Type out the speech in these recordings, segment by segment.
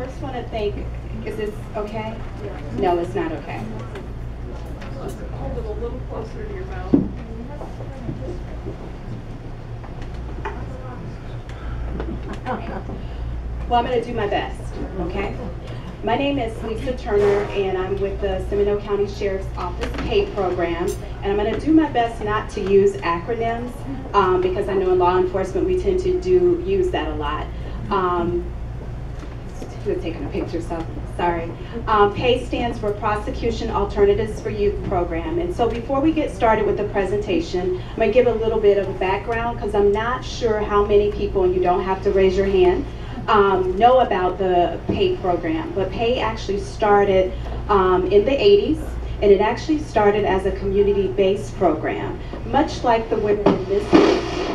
first want to thank, is this okay? No, it's not okay. Hold it a little closer to your mouth. Well, I'm going to do my best, okay? My name is Lisa Turner, and I'm with the Seminole County Sheriff's Office PAY program. And I'm going to do my best not to use acronyms um, because I know in law enforcement we tend to do use that a lot. Um, who had taken a picture, so sorry. Um, PAY stands for Prosecution Alternatives for Youth Program. And so before we get started with the presentation, I'm to give a little bit of background because I'm not sure how many people, and you don't have to raise your hand, um, know about the PAY program. But PAY actually started um, in the 80s, and it actually started as a community-based program, much like the women in this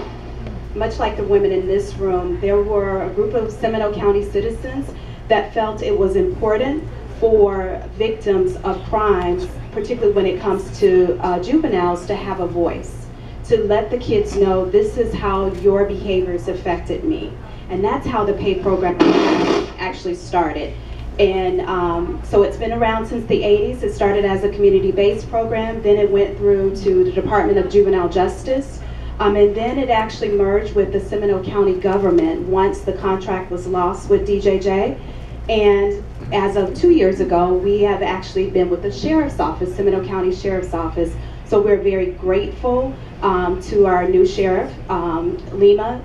much like the women in this room, there were a group of Seminole County citizens that felt it was important for victims of crimes, particularly when it comes to uh, juveniles, to have a voice, to let the kids know this is how your behaviors affected me. And that's how the PAY program actually started. And um, so it's been around since the 80s. It started as a community-based program, then it went through to the Department of Juvenile Justice, um, and then it actually merged with the Seminole County government once the contract was lost with DJJ. And as of two years ago, we have actually been with the Sheriff's Office, Seminole County Sheriff's Office. So we're very grateful um, to our new sheriff, um, Lemma,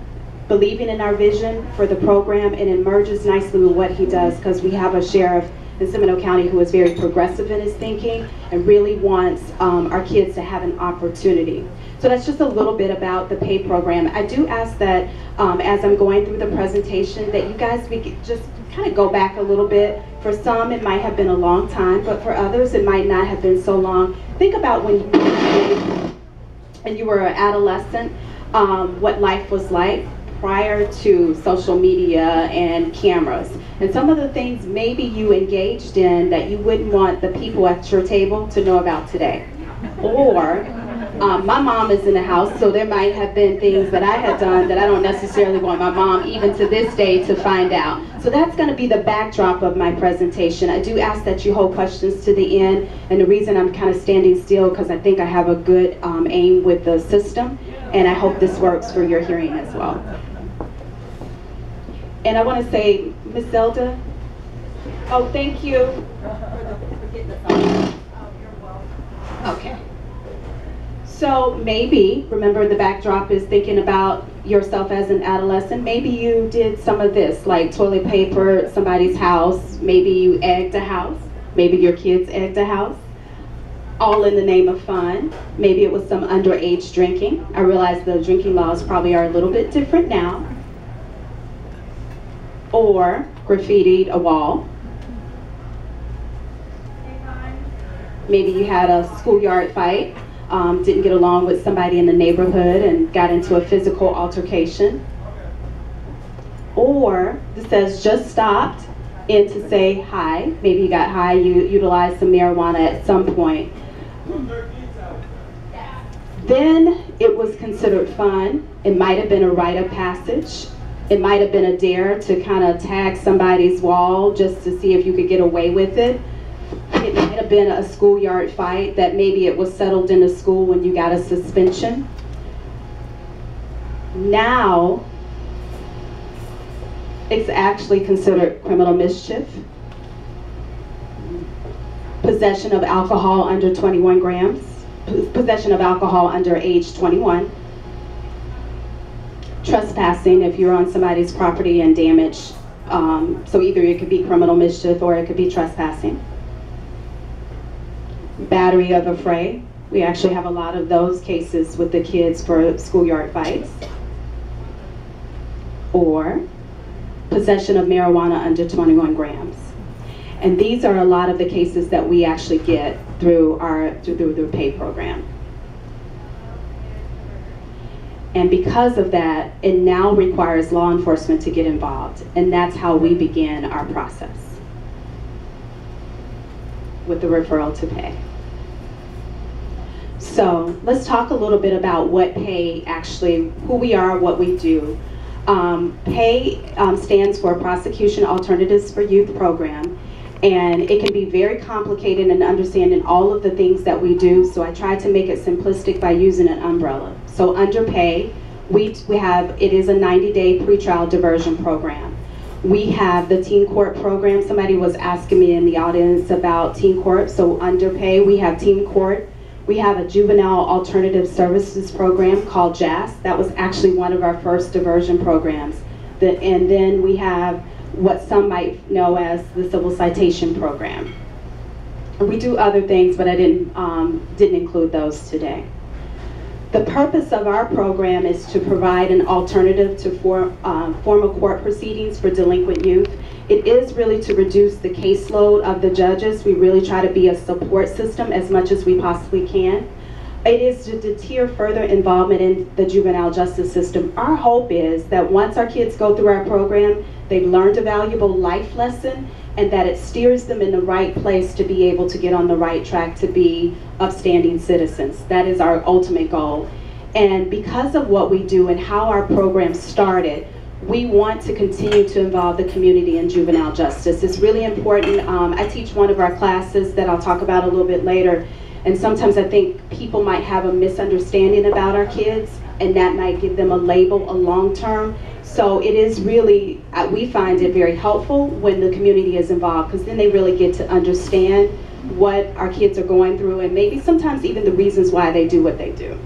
believing in our vision for the program, and it merges nicely with what he does because we have a sheriff in Seminole County who is very progressive in his thinking and really wants um, our kids to have an opportunity. So that's just a little bit about the PAY program. I do ask that um, as I'm going through the presentation that you guys be, just kind of go back a little bit. For some, it might have been a long time, but for others, it might not have been so long. Think about when you were and you were an adolescent, um, what life was like prior to social media and cameras. And some of the things maybe you engaged in that you wouldn't want the people at your table to know about today. Or um, my mom is in the house, so there might have been things that I had done that I don't necessarily want my mom, even to this day, to find out. So that's going to be the backdrop of my presentation. I do ask that you hold questions to the end, and the reason I'm kind of standing still because I think I have a good um, aim with the system, and I hope this works for your hearing as well. And I want to say, Miss Zelda, oh, thank you. Okay. So maybe, remember the backdrop is thinking about yourself as an adolescent. Maybe you did some of this, like toilet paper somebody's house. Maybe you egged a house. Maybe your kids egged a house. All in the name of fun. Maybe it was some underage drinking. I realize the drinking laws probably are a little bit different now. Or graffitied a wall. Maybe you had a schoolyard fight um, didn't get along with somebody in the neighborhood and got into a physical altercation. Or it says just stopped in to say hi. Maybe you got high, you utilized some marijuana at some point. Then it was considered fun. It might have been a rite of passage. It might have been a dare to kind of tag somebody's wall just to see if you could get away with it. Might have been a schoolyard fight that maybe it was settled in a school when you got a suspension. Now, it's actually considered criminal mischief. Possession of alcohol under 21 grams. Possession of alcohol under age 21. Trespassing if you're on somebody's property and damage. Um, so either it could be criminal mischief or it could be trespassing battery of affray. We actually have a lot of those cases with the kids for schoolyard fights. Or possession of marijuana under 21 grams. And these are a lot of the cases that we actually get through our through the PAY program. And because of that, it now requires law enforcement to get involved. And that's how we begin our process with the referral to pay. So let's talk a little bit about what pay actually, who we are, what we do. Um, PAY um, stands for Prosecution Alternatives for Youth Program. And it can be very complicated in understanding all of the things that we do, so I tried to make it simplistic by using an umbrella. So under PAY, we, we have, it is a 90-day pretrial diversion program. We have the teen court program. Somebody was asking me in the audience about teen court. So under pay, we have teen court. We have a juvenile alternative services program called JAS. That was actually one of our first diversion programs. The, and then we have what some might know as the civil citation program. We do other things, but I didn't, um, didn't include those today. The purpose of our program is to provide an alternative to for, um, formal court proceedings for delinquent youth. It is really to reduce the caseload of the judges. We really try to be a support system as much as we possibly can. It is to deter further involvement in the juvenile justice system. Our hope is that once our kids go through our program, they've learned a valuable life lesson and that it steers them in the right place to be able to get on the right track to be upstanding citizens. That is our ultimate goal. And because of what we do and how our program started, we want to continue to involve the community in juvenile justice. It's really important. Um, I teach one of our classes that I'll talk about a little bit later. And sometimes I think people might have a misunderstanding about our kids and that might give them a label, a long term. So it is really, uh, we find it very helpful when the community is involved because then they really get to understand what our kids are going through and maybe sometimes even the reasons why they do what they do.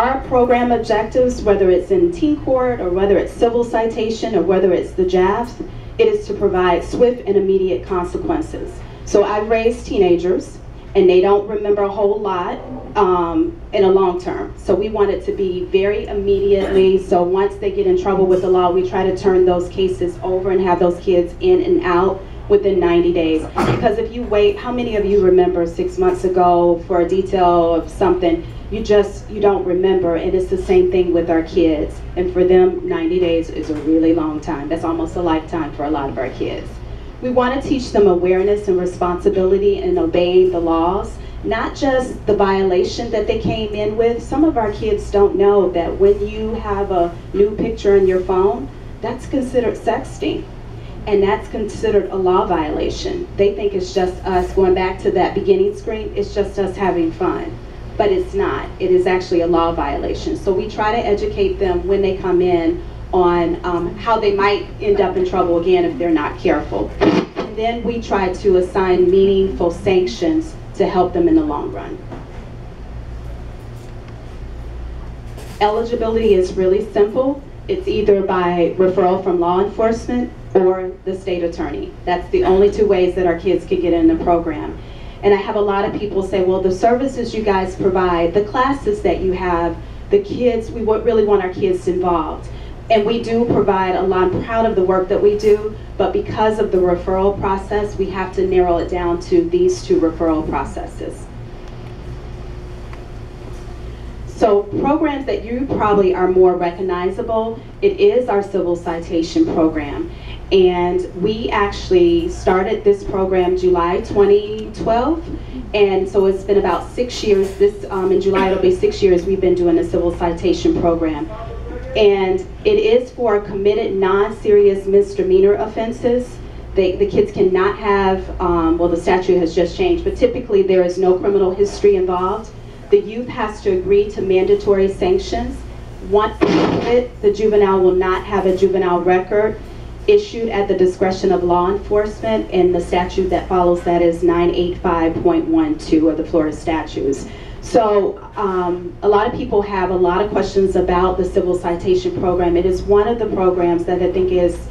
Our program objectives, whether it's in teen court or whether it's civil citation or whether it's the JAS, it is to provide swift and immediate consequences. So I've raised teenagers and they don't remember a whole lot um, in a long term. So we want it to be very immediately. So once they get in trouble with the law, we try to turn those cases over and have those kids in and out within 90 days. Because if you wait, how many of you remember six months ago for a detail of something? You just, you don't remember. And it's the same thing with our kids. And for them, 90 days is a really long time. That's almost a lifetime for a lot of our kids. We want to teach them awareness and responsibility in obeying the laws, not just the violation that they came in with. Some of our kids don't know that when you have a new picture in your phone, that's considered sexting. And that's considered a law violation. They think it's just us going back to that beginning screen, it's just us having fun. But it's not. It is actually a law violation. So we try to educate them when they come in on um, how they might end up in trouble again if they're not careful. And then we try to assign meaningful sanctions to help them in the long run. Eligibility is really simple. It's either by referral from law enforcement or the state attorney. That's the only two ways that our kids can get in the program. And I have a lot of people say, well, the services you guys provide, the classes that you have, the kids, we really want our kids involved. And we do provide a lot, I'm proud of the work that we do, but because of the referral process, we have to narrow it down to these two referral processes. So programs that you probably are more recognizable, it is our civil citation program. And we actually started this program July 2012. And so it's been about six years, this um, in July it'll be six years we've been doing a civil citation program. And it is for committed non-serious misdemeanor offenses. They, the kids cannot have, um, well the statute has just changed, but typically there is no criminal history involved. The youth has to agree to mandatory sanctions. Once it, the juvenile will not have a juvenile record issued at the discretion of law enforcement and the statute that follows that is 985.12 of the Florida statutes. So um, a lot of people have a lot of questions about the civil citation program. It is one of the programs that I think is,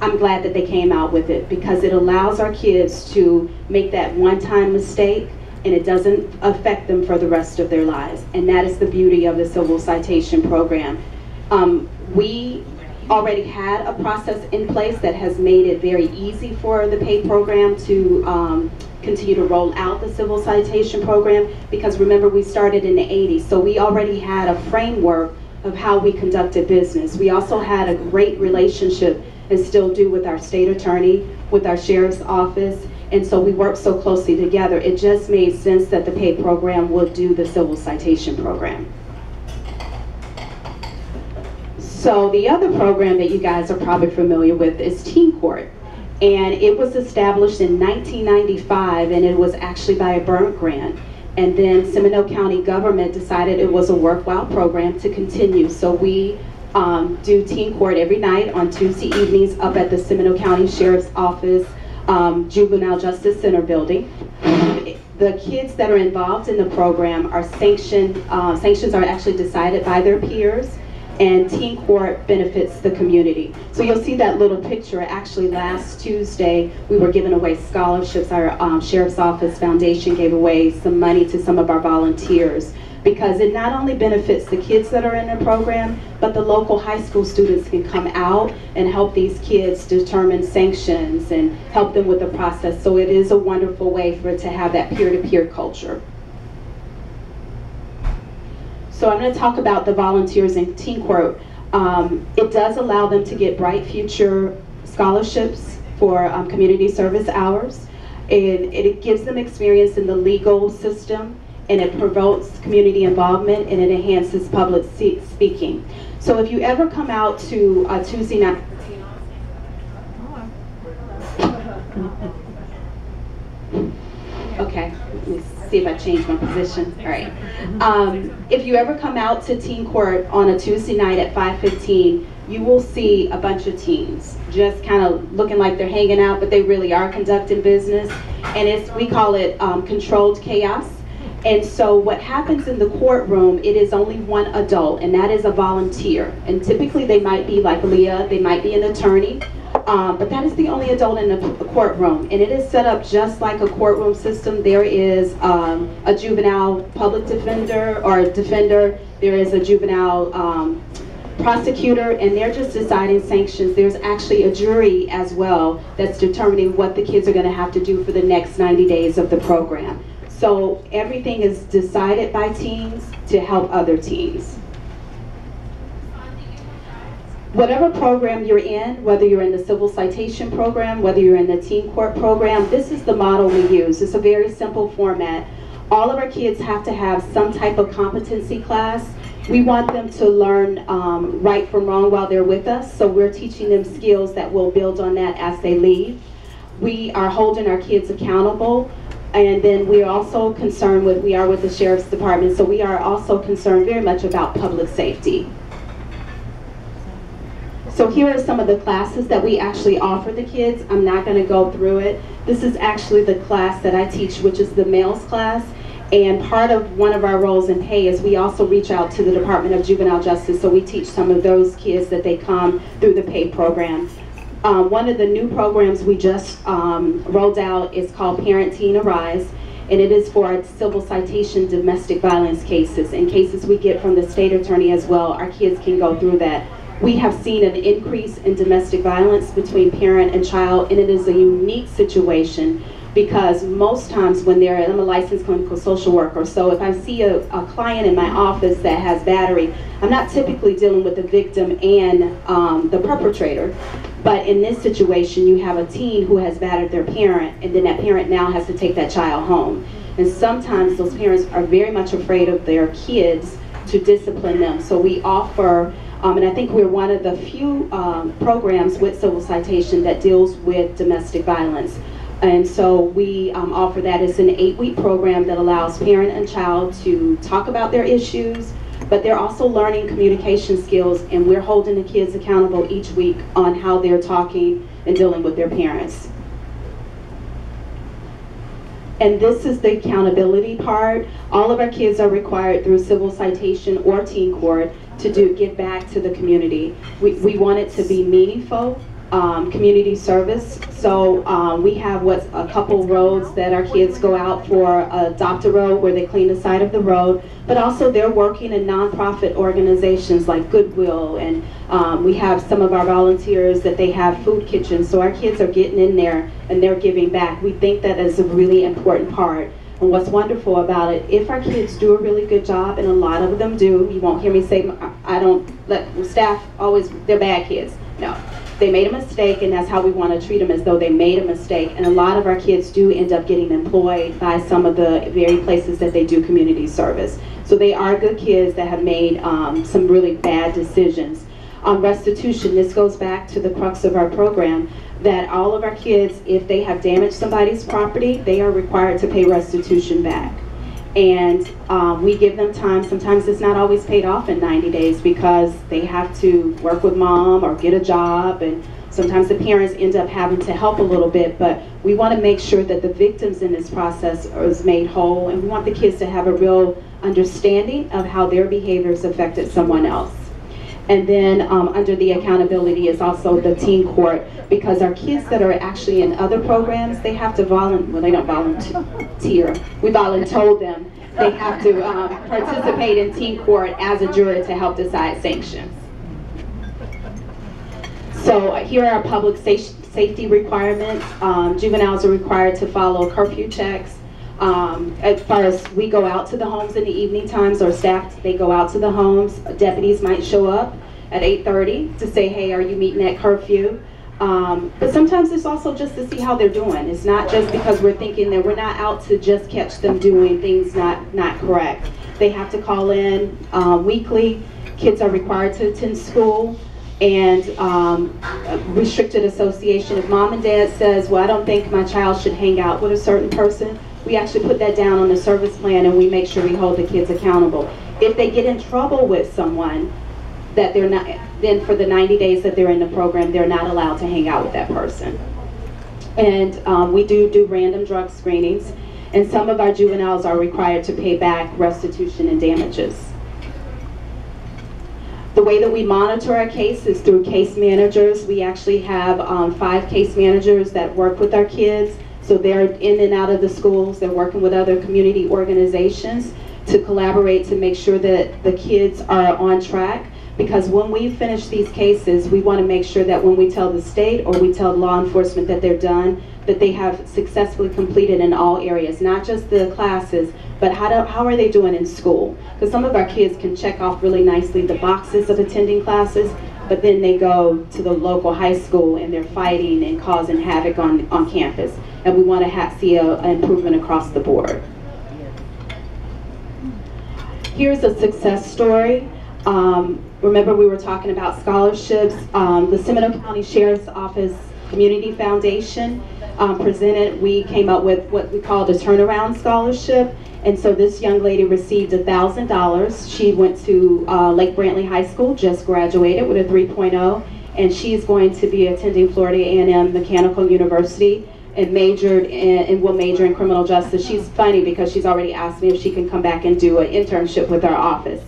I'm glad that they came out with it because it allows our kids to make that one-time mistake and it doesn't affect them for the rest of their lives. And that is the beauty of the civil citation program. Um, we already had a process in place that has made it very easy for the PAY program to um, continue to roll out the civil citation program because remember we started in the 80s so we already had a framework of how we conducted business. We also had a great relationship and still do with our state attorney, with our sheriff's office, and so we work so closely together. It just made sense that the PAY program would do the civil citation program. So the other program that you guys are probably familiar with is Teen Court. And it was established in 1995 and it was actually by a Byrne grant. And then Seminole County government decided it was a worthwhile program to continue. So we um, do teen court every night on Tuesday evenings up at the Seminole County Sheriff's Office um, Juvenile Justice Center building. The kids that are involved in the program are sanctioned, uh, sanctions are actually decided by their peers and Teen Court benefits the community. So you'll see that little picture. Actually, last Tuesday, we were giving away scholarships. Our um, Sheriff's Office Foundation gave away some money to some of our volunteers because it not only benefits the kids that are in the program, but the local high school students can come out and help these kids determine sanctions and help them with the process. So it is a wonderful way for it to have that peer-to-peer -peer culture. So I'm going to talk about the volunteers in Teen Court. Um, it does allow them to get Bright Future scholarships for um, community service hours. And it gives them experience in the legal system and it promotes community involvement and it enhances public speaking. So if you ever come out to a Tuesday night, okay, see if I change my position. All right. Um, if you ever come out to Teen Court on a Tuesday night at 5:15, you will see a bunch of teens just kind of looking like they're hanging out, but they really are conducting business. And it's we call it um, controlled chaos. And so what happens in the courtroom, it is only one adult, and that is a volunteer. And typically they might be like Leah, they might be an attorney, um, but that is the only adult in the courtroom. And it is set up just like a courtroom system. There is um, a juvenile public defender or defender. There is a juvenile um, prosecutor, and they're just deciding sanctions. There's actually a jury as well that's determining what the kids are going to have to do for the next 90 days of the program. So everything is decided by teens to help other teens whatever program you're in, whether you're in the civil citation program, whether you're in the teen court program, this is the model we use. It's a very simple format. All of our kids have to have some type of competency class. We want them to learn um, right from wrong while they're with us, so we're teaching them skills that will build on that as they leave. We are holding our kids accountable and then we're also concerned with, we are with the Sheriff's Department, so we are also concerned very much about public safety. So here are some of the classes that we actually offer the kids. I'm not going to go through it. This is actually the class that I teach, which is the males class. And part of one of our roles in pay is we also reach out to the Department of Juvenile Justice, so we teach some of those kids that they come through the pay program. Um, one of the new programs we just um, rolled out is called Parent Teen Arise, and it is for civil citation domestic violence cases. And cases we get from the state attorney as well, our kids can go through that we have seen an increase in domestic violence between parent and child, and it is a unique situation because most times when they're, I'm a licensed clinical social worker, so if I see a, a client in my office that has battery, I'm not typically dealing with the victim and um, the perpetrator. But in this situation, you have a teen who has battered their parent, and then that parent now has to take that child home. And sometimes those parents are very much afraid of their kids to discipline them. So we offer um, and I think we're one of the few um, programs with Civil Citation that deals with domestic violence. And so we um, offer that. It's an eight-week program that allows parent and child to talk about their issues, but they're also learning communication skills, and we're holding the kids accountable each week on how they're talking and dealing with their parents. And this is the accountability part. All of our kids are required through civil citation or teen court to do give back to the community. We, we want it to be meaningful, um, community service. So um, we have what's a couple roads that our kids go out for, adopt a road where they clean the side of the road, but also they're working in nonprofit organizations like Goodwill, and um, we have some of our volunteers that they have food kitchens. So our kids are getting in there and they're giving back. We think that is a really important part. And what's wonderful about it, if our kids do a really good job, and a lot of them do, you won't hear me say, I don't let staff always, they're bad kids. No, they made a mistake and that's how we want to treat them as though they made a mistake. And a lot of our kids do end up getting employed by some of the very places that they do community service. So they are good kids that have made um, some really bad decisions. On restitution, this goes back to the crux of our program, that all of our kids, if they have damaged somebody's property, they are required to pay restitution back. And um, we give them time. Sometimes it's not always paid off in 90 days because they have to work with mom or get a job. And sometimes the parents end up having to help a little bit. But we want to make sure that the victims in this process is made whole. And we want the kids to have a real understanding of how their behaviors affected someone else. And then um, under the accountability is also the teen court because our kids that are actually in other programs, they have to volunteer, well they don't volunteer, we voluntold them, they have to um, participate in teen court as a juror to help decide sanctions. So here are public sa safety requirements. Um, juveniles are required to follow curfew checks, um, as far as we go out to the homes in the evening times, or staff, they go out to the homes. Deputies might show up at 8.30 to say, hey, are you meeting at curfew? Um, but sometimes it's also just to see how they're doing. It's not just because we're thinking that we're not out to just catch them doing things not, not correct. They have to call in uh, weekly. Kids are required to attend school and um, restricted association. If mom and dad says, well, I don't think my child should hang out with a certain person, we actually put that down on the service plan and we make sure we hold the kids accountable. If they get in trouble with someone, that they're not, then for the 90 days that they're in the program, they're not allowed to hang out with that person. And um, we do do random drug screenings, and some of our juveniles are required to pay back restitution and damages. The way that we monitor our case is through case managers. We actually have um, five case managers that work with our kids. So they're in and out of the schools. They're working with other community organizations to collaborate to make sure that the kids are on track because when we finish these cases, we want to make sure that when we tell the state or we tell law enforcement that they're done, that they have successfully completed in all areas, not just the classes, but how, do, how are they doing in school? Because some of our kids can check off really nicely the boxes of attending classes, but then they go to the local high school and they're fighting and causing havoc on, on campus. And we want to see an improvement across the board. Here's a success story. Um, remember we were talking about scholarships. Um, the Seminole County Sheriff's Office Community Foundation um, presented, we came up with what we called a turnaround scholarship. And so this young lady received $1,000. She went to uh, Lake Brantley High School, just graduated with a 3.0, and she's going to be attending Florida A&M Mechanical University and majored in, and will major in criminal justice. She's funny because she's already asked me if she can come back and do an internship with our office.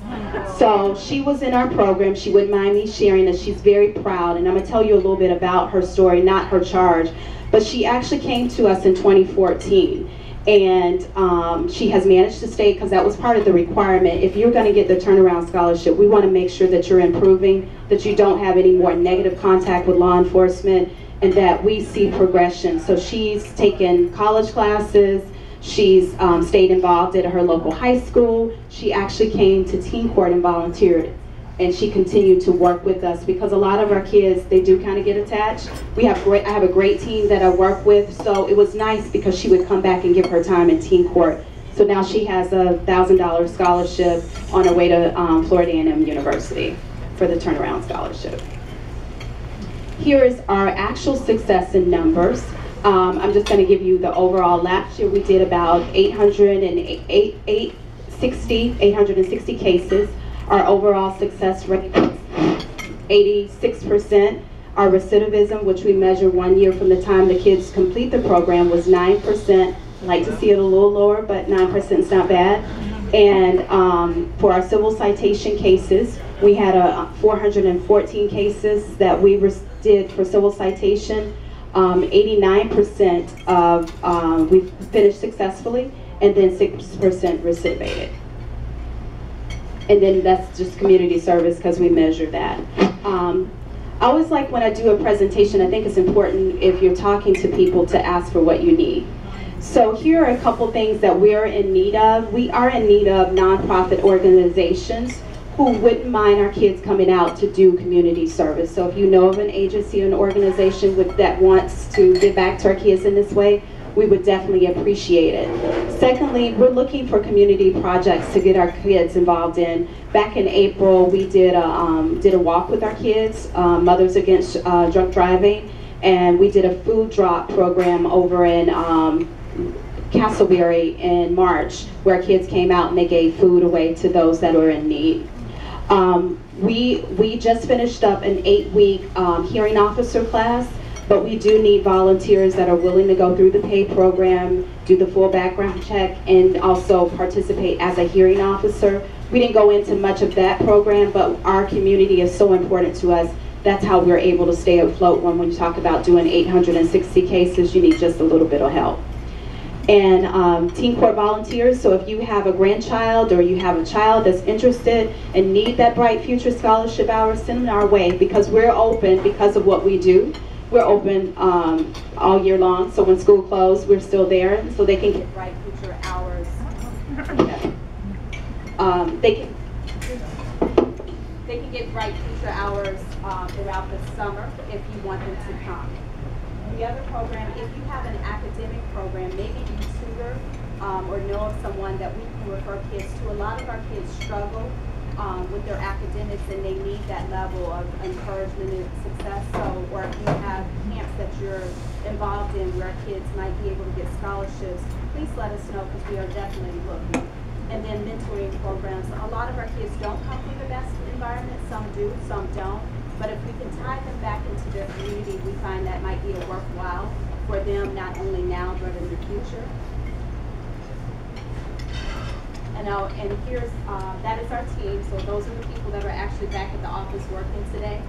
So she was in our program. She wouldn't mind me sharing that she's very proud. And I'm going to tell you a little bit about her story, not her charge. But she actually came to us in 2014. And um, she has managed to stay because that was part of the requirement. If you're going to get the turnaround scholarship, we want to make sure that you're improving, that you don't have any more negative contact with law enforcement, and that we see progression. So she's taken college classes, She's um, stayed involved at her local high school. She actually came to teen court and volunteered and she continued to work with us because a lot of our kids they do kind of get attached we have great i have a great team that i work with so it was nice because she would come back and give her time in teen court so now she has a thousand dollar scholarship on her way to um, florida a&m university for the turnaround scholarship here is our actual success in numbers um, I'm just going to give you the overall. Last year we did about 860, 860 cases. Our overall success rate was 86%. Our recidivism, which we measure one year from the time the kids complete the program, was 9%. I like to see it a little lower, but 9% is not bad. And um, for our civil citation cases, we had a 414 cases that we did for civil citation. 89% um, of um, we finished successfully, and then 6% recidivated. And then that's just community service because we measure that. Um, I always like when I do a presentation, I think it's important if you're talking to people to ask for what you need. So here are a couple things that we're in need of. We are in need of nonprofit organizations who wouldn't mind our kids coming out to do community service. So if you know of an agency or an organization with, that wants to give back to our kids in this way, we would definitely appreciate it. Secondly, we're looking for community projects to get our kids involved in. Back in April, we did a, um, did a walk with our kids, uh, Mothers Against uh, Drunk Driving, and we did a food drop program over in um, Casselberry in March, where kids came out and they gave food away to those that were in need. Um, we, we just finished up an eight-week um, hearing officer class, but we do need volunteers that are willing to go through the pay program, do the full background check, and also participate as a hearing officer. We didn't go into much of that program, but our community is so important to us. That's how we're able to stay afloat when we talk about doing 860 cases, you need just a little bit of help and um, teen court volunteers. So if you have a grandchild or you have a child that's interested and need that Bright Future Scholarship Hours, send them our way because we're open because of what we do. We're open um, all year long. So when school closed, we're still there so they can get Bright Future Hours. Um, they can they can get Bright Future Hours um, throughout the summer if you want them to come. The other program, if you have an academic program, maybe you tutor um, or know of someone that we can refer kids to. A lot of our kids struggle um, with their academics and they need that level of encouragement and success. So, or if you have camps that you're involved in where kids might be able to get scholarships, please let us know because we are definitely looking. And then mentoring programs. A lot of our kids don't come from the best environment. Some do, some don't. But if we can tie them back into their community, we find that might be a worthwhile for them, not only now, but in the future. And and here's, uh, that is our team, so those are the people that are actually back at the office working today.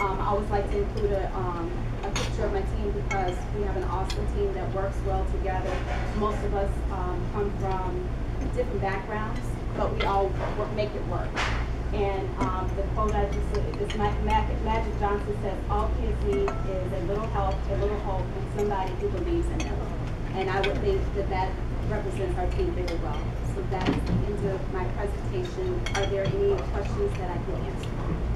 Um, I always like to include a, um, a picture of my team because we have an awesome team that works well together. Most of us, um, come from different backgrounds, but we all work, make it work. And um, the quote I just Ma- Magic Johnson says, all kids need is a little help, a little hope, and somebody who believes in them. And I would think that that represents our team very well. So that is the end of my presentation. Are there any questions that I can answer?